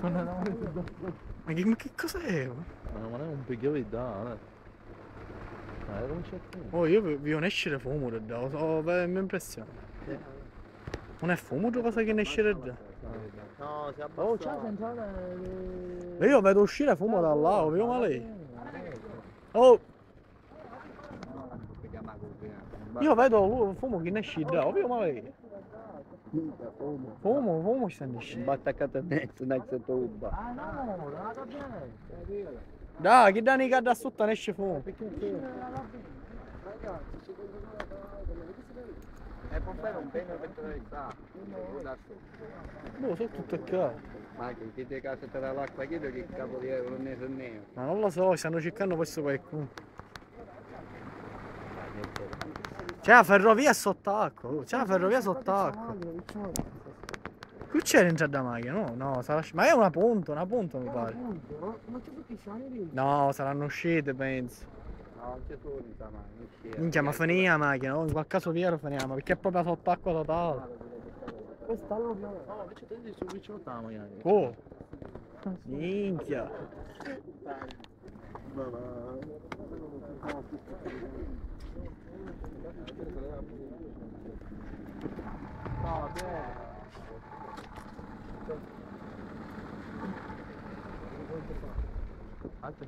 Ma che, ma che cos'è? Ma non è un di dare. Ma era un certo. Oh, io vi ne esce fumo da da, ho la mia impressione. Non è fumo la cosa che ne esce da? No, si è Oh, c'è abbassato. senza E io vedo uscire fumo da là, lo vedo male. Oh, io vedo fumo che ne esce da, lo vedo male. Fumo, fumo ci sta ne esce. attaccato a me, non è che tu Ah no, non la capiente. Dai, che danni che da sotto ne esce fumo. E poi un bene per te sta. Boh, sono tutto qua. Ma che ti casa te l'acqua chiedo che capo di euro non ne Ma non lo so, stanno cercando questo qualcuno. C'è la ferrovia sott'acqua, oh, c'è la ferrovia sott'acqua. Qui c'è l'entrata da macchina, no? No, sarà... ma è una punta, una punta mi pare. Ma che perché sono lì? No, saranno uscite, penso. No, non in ma non c'è. Minchia, ma finì la macchina, in quel caso vero finiamo, perché è proprio sott'acqua totale. Questa lo No, invece te dici su vicino a magari. Oh! Minchia! 아, 네. 앉아서